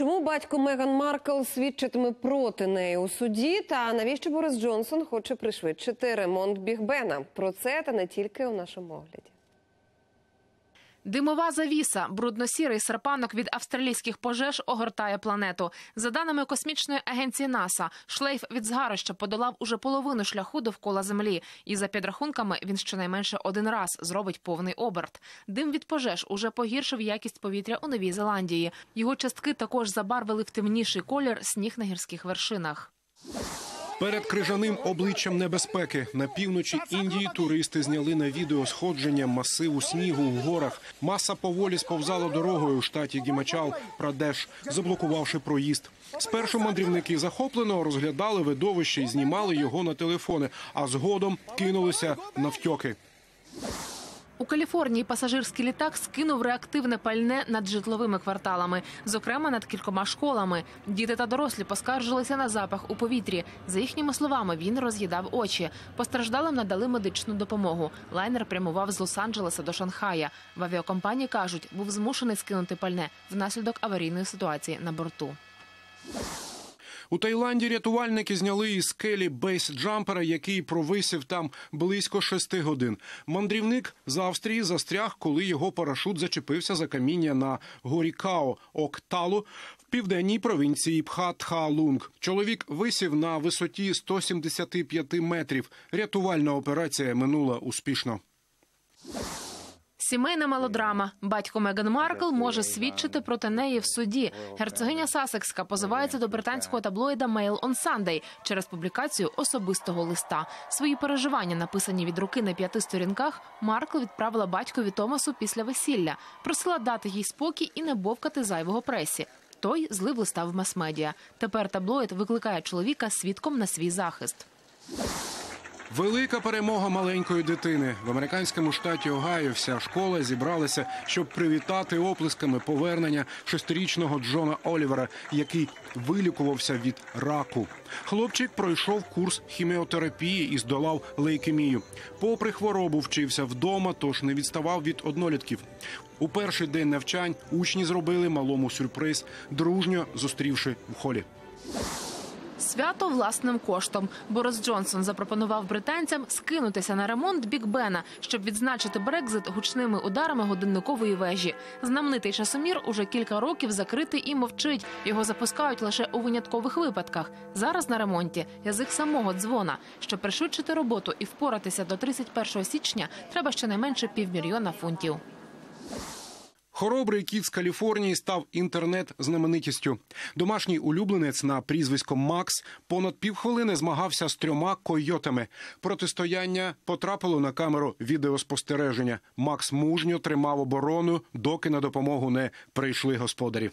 Чому батько Меган Маркл свідчитиме проти неї у суді? Та навіщо Борис Джонсон хоче пришвидшити ремонт Біг Бена? Про це та не тільки у нашому огляді. Димова завіса, брудно-сірий серпанок від австралійських пожеж огортає планету. За даними космічної агенції НАСА, шлейф від згарища подолав уже половину шляху довкола землі, і за підрахунками він щонайменше один раз зробить повний оберт. Дим від пожеж уже погіршив якість повітря у Новій Зеландії. Його частки також забарвили в темніший колір сніг на гірських вершинах. Перед крижаним обличчям небезпеки на півночі Індії туристи зняли на відео сходження масиву снігу в горах. Маса поволі сповзала дорогою у штаті Гімачал Прадеш, заблокувавши проїзд. Спершу мандрівники захоплено розглядали видовище і знімали його на телефони, а згодом кинулися навтьоки. У Каліфорнії пасажирський літак скинув реактивне пальне над житловими кварталами, зокрема над кількома школами. Діти та дорослі поскаржилися на запах у повітрі. За їхніми словами, він роз'їдав очі. Постраждалим надали медичну допомогу. Лайнер прямував з Лос-Анджелеса до Шанхая. В авіакомпанії кажуть, був змушений скинути пальне внаслідок аварійної ситуації на борту. У Таїланді рятувальники зняли із скелі бейс-джампера, який провисів там близько шести годин. Мандрівник з Австрії застряг, коли його парашут зачепився за каміння на горі Као Окталу в південній провінції Пхатхалунг. Чоловік висів на висоті 175 метрів. Рятувальна операція минула успішно. Сімейна мелодрама. Батько Меган Маркл може свідчити проти неї в суді. Герцогиня Сасекська позивається до британського таблоїда Mail on Sunday через публікацію особистого листа. Свої переживання, написані від руки на п'яти сторінках, Маркл відправила батькові Томасу після весілля. Просила дати їй спокій і не бовкати зайвого пресі. Той злив листа в мас-медіа. Тепер таблоїд викликає чоловіка свідком на свій захист. Велика перемога маленької дитини в американському штаті Огайо. Вся школа зібралася, щоб привітати оплесками повернення шестирічного Джона Олівера, який вилікувався від раку. Хлопчик пройшов курс хіміотерапії і здолав лейкемію. Попри хворобу, вчився вдома, тож не відставав від однолітків. У перший день навчань учні зробили малому сюрприз, дружньо зустрівши в холі. Свято власним коштом. Борис Джонсон запропонував британцям скинутися на ремонт Біг Бена, щоб відзначити Брекзит гучними ударами годинникової вежі. Знаменитий часомір уже кілька років закритий і мовчить. Його запускають лише у виняткових випадках. Зараз на ремонті язик самого дзвона. Щоб пришвидшити роботу і впоратися до 31 січня, треба щонайменше півмільйона фунтів. Хоробрий кіт з Каліфорнії став інтернет-знаменитістю. Домашній улюбленець на прізвисько Макс понад півхвилини змагався з трьома койотами. Протистояння потрапило на камеру відеоспостереження. Макс мужньо тримав оборону, доки на допомогу не прийшли господарі.